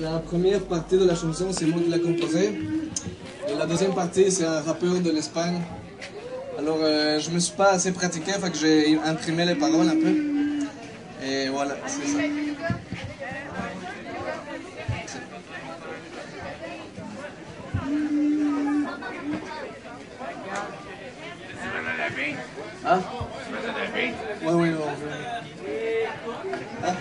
La première partie de la chanson, c'est moi qui l'ai composée. La deuxième partie, c'est un rappeur de l'Espagne. Alors, euh, je me suis pas assez pratiqué, fait que j'ai imprimé les paroles un peu. Et voilà, c'est ça. Ah? Ouais, ouais, ouais. Ah?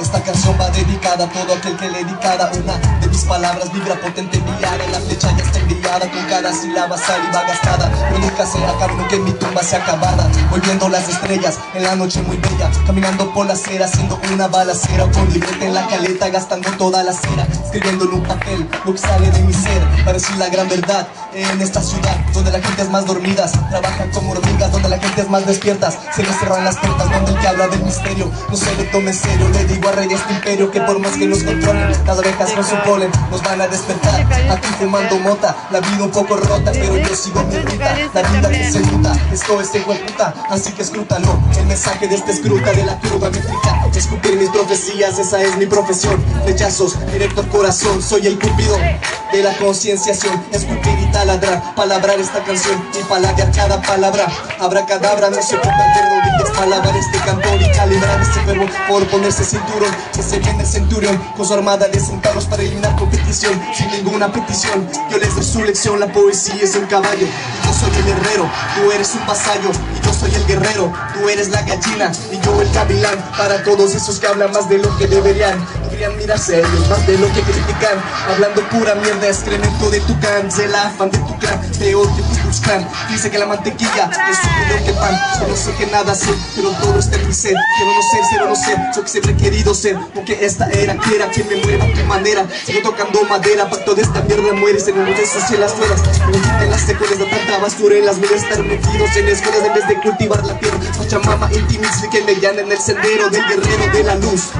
Esta canción va dedicada a todo aquel que le dedicada una de mis palabras vibra potente enviada la flecha ya está enviada con cada sílaba saliva gastada. Pero nunca se acaba que mi tumba sea acabada volviendo las estrellas en la noche muy bella. Caminando por la acera haciendo una balacera. Con libreta en la caleta gastando toda la cera. Escribiendo en un papel lo que sale de mi ser. Para decir la gran verdad en esta ciudad donde la gente es más dormidas trabajan como hormigas donde la gente es más despiertas se les cerran las puertas donde el que habla del misterio. No se le tome en serio le digo a rey de este imperio que por más que nos controlen las orejas con su polen nos van a despertar. Aquí fumando mota la vida un poco rota pero yo sigo mi ruta. la vida que se luta esto es de puta así que escrútalo. El mensaje de este escruta de la curva métrica. Escupir mis profecías esa es mi profesión. Flechazos directo al corazón soy el cupido de la concienciación. Escupir y taladrar palabrar esta canción. Y paladear cada palabra habrá cadabra no se pongan de rodillas palabrar este cantor por ponerse cinturón que se viene el centurión con su armada de centauros para eliminar competición. Sin ninguna petición yo les doy su lección la poesía es un caballo. Y yo soy el herrero tú eres un vasallo y yo soy el guerrero tú eres la gallina y yo el gavilán para todos esos que hablan más de lo que deberían querían mirarse ellos más de lo que critican. Hablando pura mierda excremento de tu can el afán de tu clan peor que tu Clan dice que la mantequilla es superior que pan. Yo no sé que nada sé pero todo está en mi ser. Quiero no ser cero no ser yo que siempre he querido ser porque esta era quiera que me mueva a tu manera. Sigo tocando madera para toda esta mierda mueres en el y en las fueras. Quiten las secuelas de tanta basura en las miles estar metidos en escuelas en vez de cultivar la tierra Pachamama intimisli que me llana en el sendero del guerrero de la luz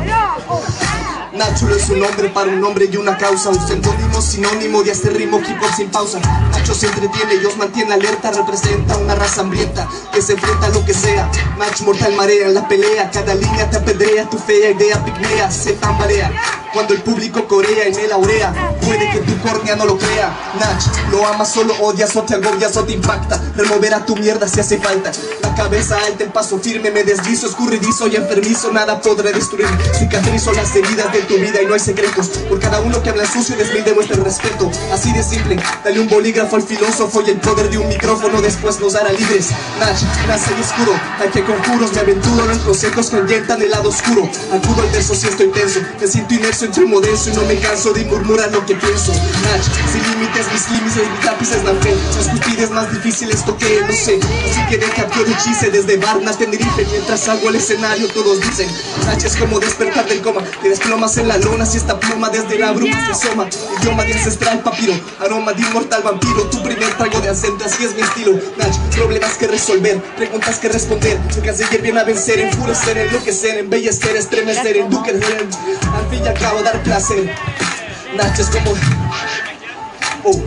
Nacho es un nombre para un hombre y una causa. Un seudónimo sinónimo de este ritmo hip hop sin pausa. Nacho se entretiene y os mantiene alerta Representa una raza hambrienta que se enfrenta a lo que sea. Nacho mortal marea en la pelea Cada línea te apedrea, tu fea idea pigmea Se tambarea. Cuando el público corea y me laurea Puede que tu córnea no lo crea. Nach, lo amas, solo odias o te agobias o te impacta. Remover a tu mierda si hace falta Cabeza alta, el paso firme, me deslizo Escurridizo y enfermizo, nada podré destruir. Cicatrizo las heridas de tu vida y no hay secretos. Por cada uno que habla sucio desmil demuestra el respeto. Así de simple, dale un bolígrafo al filósofo Y el poder de un micrófono después nos hará libres. Nach, nace y oscuro, hay que conjuros Me aventuro en los ecos que el lado oscuro. Acudo al verso si estoy tenso, inmerso entre modenso Y no me canso de murmurar lo que pienso. Nach, sin límites, mis límites mis lápices dan fe. Las cuspides más difíciles toqué, no sé. Así que deja que el chiste desde Barnas, Tenerife Mientras salgo al escenario todos dicen Nach es como despertar del coma. Te desplomas en la lona si esta pluma desde la bruma se asoma. Idioma de ancestral papiro, aroma de inmortal vampiro. Tu primer trago de acento, así es mi estilo. Nach, problemas que resolver, preguntas que responder. Nunca seguir bien a vencer, enfurecer, enloquecer Embellecer, estremecer, enduquecer Al fin y al cabo dar placer Nach es como... Oh.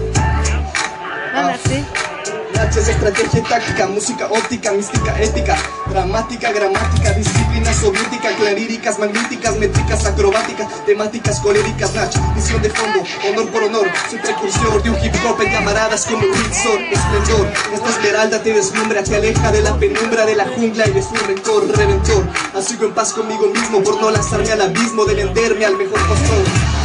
Ah, es estrategia y táctica, música óptica, mística, ética, dramática, gramática, disciplina soviética, claríricas, magníficas, métricas, acrobáticas, temáticas coléricas, Nach, misión de fondo, honor por honor, soy precursor de un hip hop en llamaradas como Windsor, esplendor, esta esmeralda te deslumbra, te aleja de la penumbra de la jungla y es un rencor, redentor, sigo en paz conmigo mismo por no lanzarme al abismo de venderme al mejor postor.